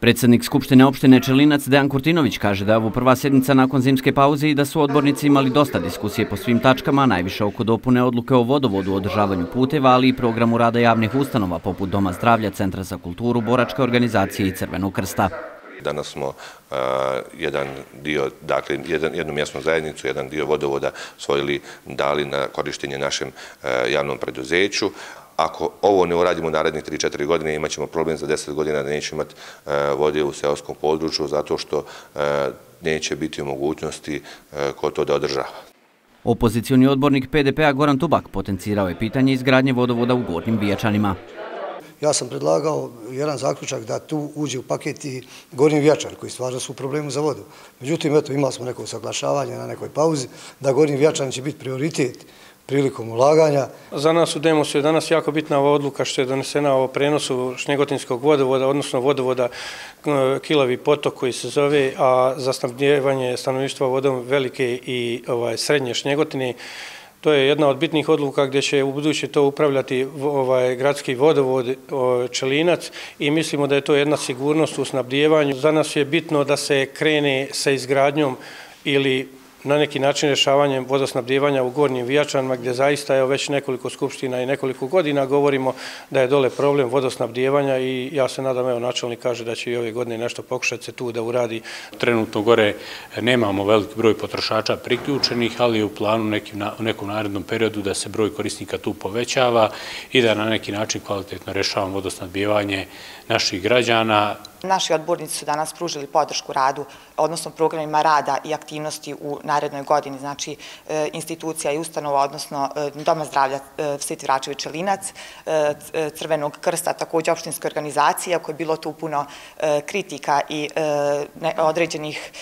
Predsednik Skupštine opštine Čelinac Dejan Kurtinović kaže da je ovo prva sjednica nakon zimske pauze i da su odbornici imali dosta diskusije po svim tačkama, najviše oko dopune odluke o vodovodu, održavanju puteva, ali i programu rada javnih ustanova poput Doma zdravlja, Centra za kulturu, Boračke organizacije i Crvenog krsta. Danas smo e, jedan dio, dakle jednu mjesnu zajednicu, jedan dio vodovoda svojili, dali na korištenje našem e, javnom preduzeću, ako ovo ne uradimo u narednih 3-4 godine, imat ćemo problem za 10 godina da neće imati e, vode u seoskom području, zato što e, neće biti u mogućnosti e, ko to da održava. Opozicioni odbornik PDP-a Goran Tubak potencirao je pitanje izgradnje vodovoda u Gornjim Vijačanima. Ja sam predlagao jedan zaključak da tu uđe u paket i Gornji Vijačan, koji stvarno su problemu za vodu. Međutim, eto, imali smo neko saglašavanje na nekoj pauzi, da Gornji Vijačan će biti prioritet prilikom ulaganja. Za nas u Demosu je danas jako bitna ova odluka što je donesena o prenosu Šnjegotinskog vodovoda, odnosno vodovoda e, Kilavi potok koji se zove, a za snabdjevanje stanovništva vodom velike i ovaj, srednje Šnjegotine. To je jedna od bitnih odluka gdje će u buduće to upravljati ovaj gradski vodovod e, Čelinac i mislimo da je to jedna sigurnost u snabdjevanju. Za nas je bitno da se krene sa izgradnjom ili na neki način rešavanjem vodosnabdjevanja u Gornjim Vijačanima, gdje zaista je već nekoliko skupština i nekoliko godina govorimo da je dole problem vodosnabdjevanja i ja se nadam, evo, načelnik kaže da će i ove godine nešto pokušati se tu da uradi. Trenutno gore e, nemamo veliki broj potrošača priključenih, ali je u planu u nekom narednom periodu da se broj korisnika tu povećava i da na neki način kvalitetno rešavamo vodosnabdjevanje naših građana. Naši odbornici su danas pružili podršku radu, odnosno programima rada i aktivnosti u narednoj godini, znači e, institucija i ustanova, odnosno e, Doma zdravlja e, Sveti Vračević Linac, Crvenog krsta, također opštinske organizacije, ako je bilo tu puno kritika i određenih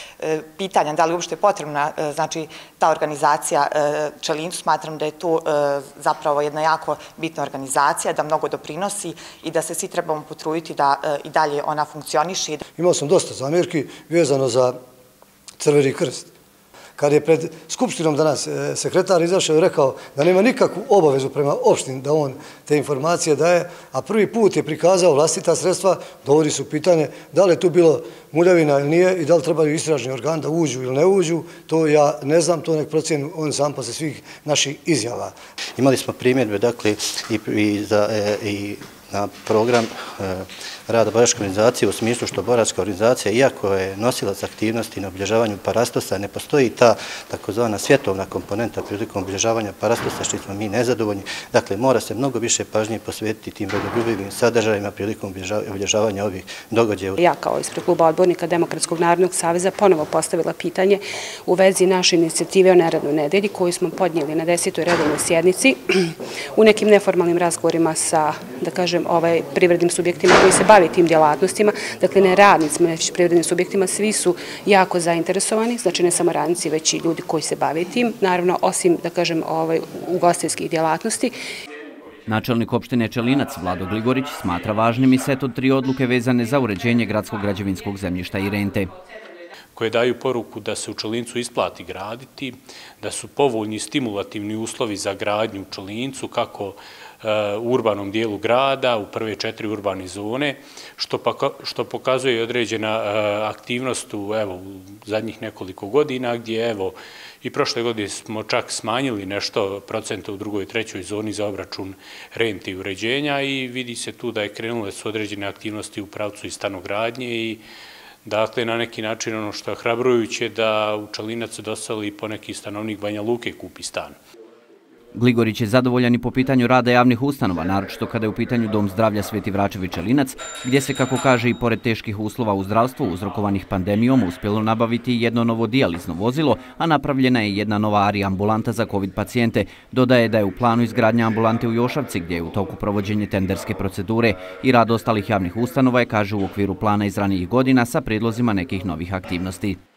pitanja, da li uopšte je potrebna znači, ta organizacija Čelincu, smatram da je tu zapravo jedna jako bitna organizacija, da mnogo doprinosi i da se svi trebamo potrujiti da i dalje ona funkcioniše. Imao sam dosta zamjerki vezano za Crveni krst. Kad je pred Skupštinom danas e, sekretar izašao i rekao da nema nikakvu obavezu prema opštini da on te informacije daje, a prvi put je prikazao vlastita sredstva, dovodi su pitanje da li je tu bilo muljavina ili nije i da li trebaju istražni organ da uđu ili ne uđu, to ja ne znam, to nek procijenu on sam posle svih naših izjava. Imali smo primjedbe, dakle, i za e, na program e, rada Boračke organizacije u smislu što Boračka organizacija, iako je nosilac aktivnosti na obilježavanju parastosa, ne postoji ta takozvana svjetovna komponenta prilikom obilježavanja parastosa, što smo mi nezadovoljni. Dakle, mora se mnogo više pažnje posvetiti tim rodoljubivim sadržajima prilikom obilježavanja ovih događaja. Ja kao ispred kluba odbornika Demokratskog narodnog saveza ponovo postavila pitanje u vezi naše inicijative o neradnoj nedelji koju smo podnijeli na desetoj redovnoj sjednici u nekim neformalnim razgovorima sa, da kažem, ovaj, privrednim subjektima koji se bave tim djelatnostima, dakle ne radnicima, već privrednim subjektima, svi su jako zainteresovani, znači ne samo radnici, već i ljudi koji se bave tim, naravno osim, da kažem, ovaj, ugostinskih djelatnosti. Načelnik opštine Čelinac Vlado Gligorić smatra važnim i set od tri odluke vezane za uređenje gradskog građevinskog zemljišta i rente koje daju poruku da se u Čelincu isplati graditi, da su povoljni stimulativni uslovi za gradnju u Čelincu, kako e, u urbanom dijelu grada, u prve četiri urbane zone, što pokazuje određena e, aktivnost u zadnjih nekoliko godina, gdje evo i prošle godine smo čak smanjili nešto procenta u drugoj i trećoj zoni za obračun renti i uređenja i vidi se tu da je krenule su određene aktivnosti u pravcu i stanogradnje i Dakle, na neki način ono što je hrabrujuće da u Čalinac dosali po neki stanovnik Banja Luke kupi stan. Gligorić je zadovoljan i po pitanju rada javnih ustanova, naročito kada je u pitanju Dom zdravlja Sveti Vračevića Linac, gdje se, kako kaže, i pored teških uslova u zdravstvu uzrokovanih pandemijom uspjelo nabaviti jedno novo dijalizno vozilo, a napravljena je jedna nova ari ambulanta za COVID pacijente. Dodaje da je u planu izgradnja ambulante u Jošavci, gdje je u toku provođenje tenderske procedure i rad ostalih javnih ustanova je, kaže, u okviru plana iz ranijih godina sa predlozima nekih novih aktivnosti.